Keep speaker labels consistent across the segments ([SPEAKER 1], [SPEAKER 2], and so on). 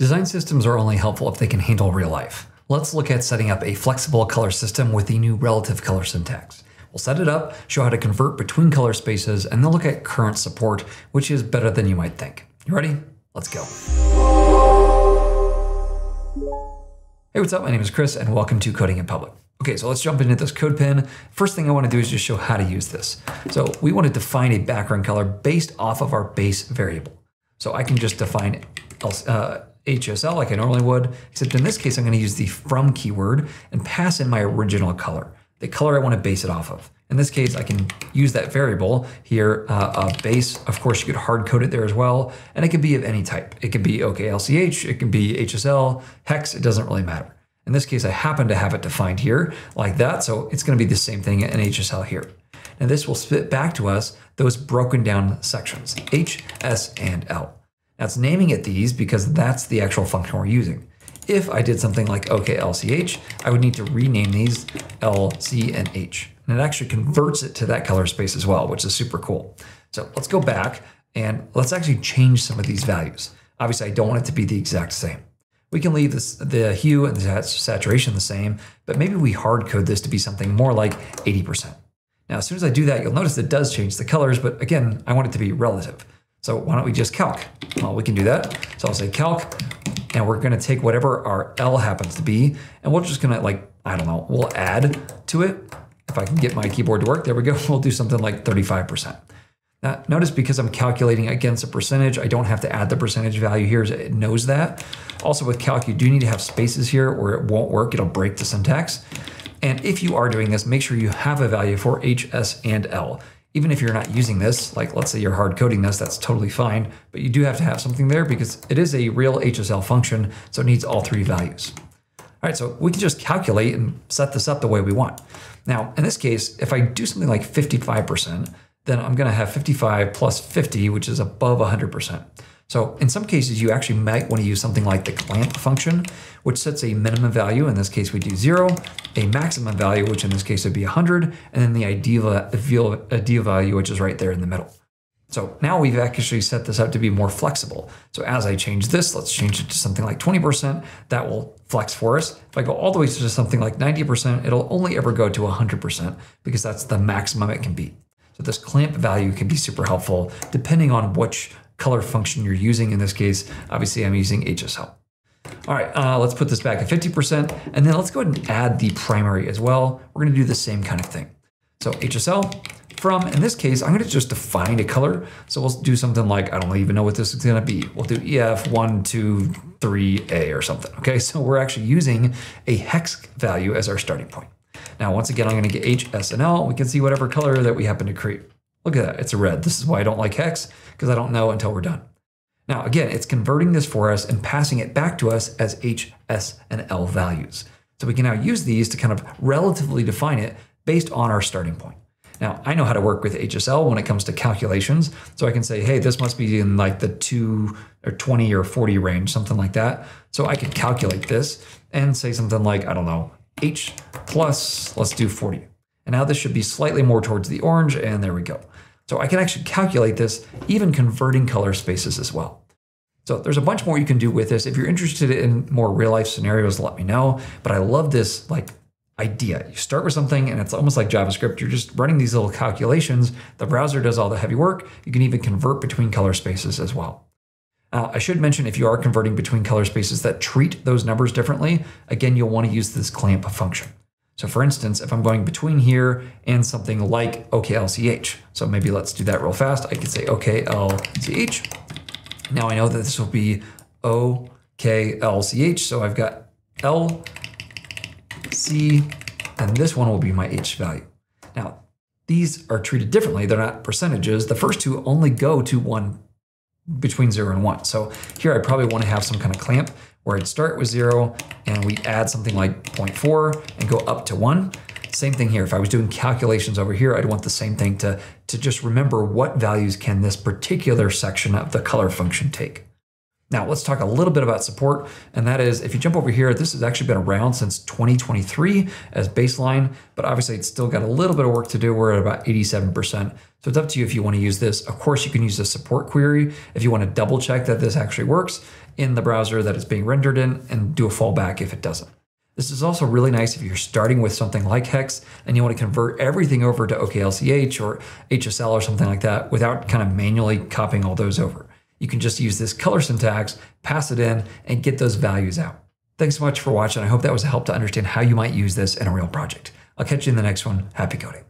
[SPEAKER 1] Design systems are only helpful if they can handle real life. Let's look at setting up a flexible color system with the new relative color syntax. We'll set it up, show how to convert between color spaces, and then look at current support, which is better than you might think. You ready? Let's go. Hey, what's up? My name is Chris, and welcome to Coding in Public. Okay, so let's jump into this CodePen. First thing I want to do is just show how to use this. So we want to define a background color based off of our base variable. So I can just define uh, HSL like I normally would, except in this case, I'm going to use the from keyword and pass in my original color, the color I want to base it off of. In this case, I can use that variable here, uh, base. Of course, you could hard code it there as well, and it could be of any type. It could be OKLCH, it can be HSL, hex, it doesn't really matter. In this case, I happen to have it defined here like that, so it's going to be the same thing in HSL here. And this will spit back to us those broken down sections, H, S, and L. Now it's naming it these because that's the actual function we're using. If I did something like OKLCH, I would need to rename these L, C, and H. And it actually converts it to that color space as well, which is super cool. So let's go back and let's actually change some of these values. Obviously, I don't want it to be the exact same. We can leave this, the hue and the saturation the same, but maybe we hard code this to be something more like 80%. Now, as soon as I do that, you'll notice it does change the colors, but again, I want it to be relative. So why don't we just calc? Well, we can do that. So I'll say calc, and we're gonna take whatever our L happens to be, and we're just gonna like, I don't know, we'll add to it. If I can get my keyboard to work, there we go. We'll do something like 35%. Now, notice because I'm calculating against a percentage, I don't have to add the percentage value here, it knows that. Also with calc, you do need to have spaces here or it won't work, it'll break the syntax. And if you are doing this, make sure you have a value for H, S, and L even if you're not using this, like let's say you're hard coding this, that's totally fine, but you do have to have something there because it is a real HSL function, so it needs all three values. All right, so we can just calculate and set this up the way we want. Now, in this case, if I do something like 55%, then I'm gonna have 55 plus 50, which is above 100%. So in some cases, you actually might want to use something like the clamp function, which sets a minimum value. In this case, we do zero, a maximum value, which in this case would be 100, and then the ideal, ideal value, which is right there in the middle. So now we've actually set this up to be more flexible. So as I change this, let's change it to something like 20%, that will flex for us. If I go all the way to something like 90%, it'll only ever go to 100% because that's the maximum it can be. So this clamp value can be super helpful depending on which color function you're using. In this case, obviously I'm using HSL. All right, uh, let's put this back at 50%, and then let's go ahead and add the primary as well. We're gonna do the same kind of thing. So HSL from, in this case, I'm gonna just define a color. So we'll do something like, I don't even know what this is gonna be. We'll do EF123A or something, okay? So we're actually using a hex value as our starting point. Now, once again, I'm gonna get H, S, and L. We can see whatever color that we happen to create. Look at that, it's a red. This is why I don't like hex, because I don't know until we're done. Now, again, it's converting this for us and passing it back to us as H, S, and L values. So we can now use these to kind of relatively define it based on our starting point. Now, I know how to work with HSL when it comes to calculations. So I can say, hey, this must be in like the 2 or 20 or 40 range, something like that. So I could calculate this and say something like, I don't know, H plus, let's do 40. And now this should be slightly more towards the orange, and there we go. So I can actually calculate this, even converting color spaces as well. So there's a bunch more you can do with this. If you're interested in more real life scenarios, let me know. But I love this like idea. You start with something and it's almost like JavaScript. You're just running these little calculations. The browser does all the heavy work. You can even convert between color spaces as well. Uh, I should mention if you are converting between color spaces that treat those numbers differently, again, you'll want to use this clamp function. So for instance, if I'm going between here and something like OKLCH, so maybe let's do that real fast. I could say OKLCH. Now I know that this will be OKLCH, so I've got L, C, and this one will be my H value. Now, these are treated differently. They're not percentages. The first two only go to one between zero and one. So here I probably want to have some kind of clamp where I'd start with zero and we add something like 0.4 and go up to one. Same thing here. If I was doing calculations over here, I'd want the same thing to, to just remember what values can this particular section of the color function take. Now, let's talk a little bit about support. And that is, if you jump over here, this has actually been around since 2023 as baseline, but obviously it's still got a little bit of work to do. We're at about 87%. So it's up to you if you want to use this. Of course, you can use the support query if you want to double check that this actually works in the browser that it's being rendered in and do a fallback if it doesn't. This is also really nice if you're starting with something like Hex and you want to convert everything over to OKLCH or HSL or something like that without kind of manually copying all those over you can just use this color syntax, pass it in, and get those values out. Thanks so much for watching. I hope that was a help to understand how you might use this in a real project. I'll catch you in the next one. Happy coding.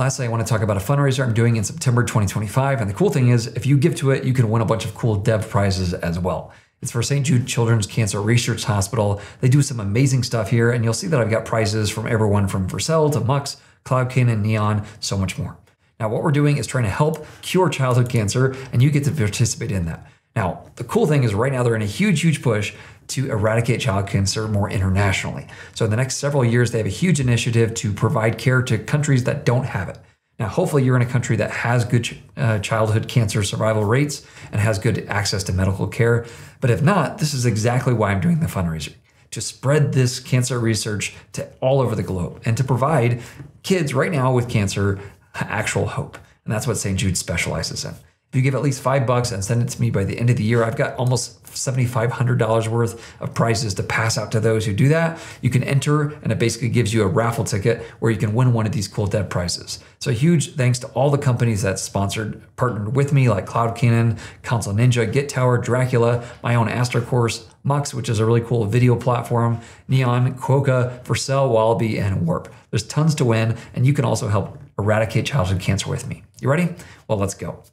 [SPEAKER 1] Lastly, I want to talk about a fundraiser I'm doing in September 2025. And the cool thing is, if you give to it, you can win a bunch of cool dev prizes as well. It's for St. Jude Children's Cancer Research Hospital. They do some amazing stuff here, and you'll see that I've got prizes from everyone from Vercel to Mux, Cloud and Neon, so much more. Now, what we're doing is trying to help cure childhood cancer, and you get to participate in that. Now, the cool thing is right now they're in a huge, huge push to eradicate child cancer more internationally. So, in the next several years, they have a huge initiative to provide care to countries that don't have it. Now, hopefully, you're in a country that has good uh, childhood cancer survival rates and has good access to medical care. But if not, this is exactly why I'm doing the fundraiser to spread this cancer research to all over the globe and to provide kids right now with cancer actual hope. And that's what St. Jude specializes in. If you give at least five bucks and send it to me by the end of the year, I've got almost $7,500 worth of prizes to pass out to those who do that. You can enter, and it basically gives you a raffle ticket where you can win one of these cool dev prizes. So huge thanks to all the companies that sponsored, partnered with me, like CloudCannon, Console Ninja, Git Tower, Dracula, my own Astro course, Mux, which is a really cool video platform, Neon, Quokka, Vercel, Wallaby, and Warp. There's tons to win, and you can also help eradicate childhood cancer with me. You ready? Well, let's go.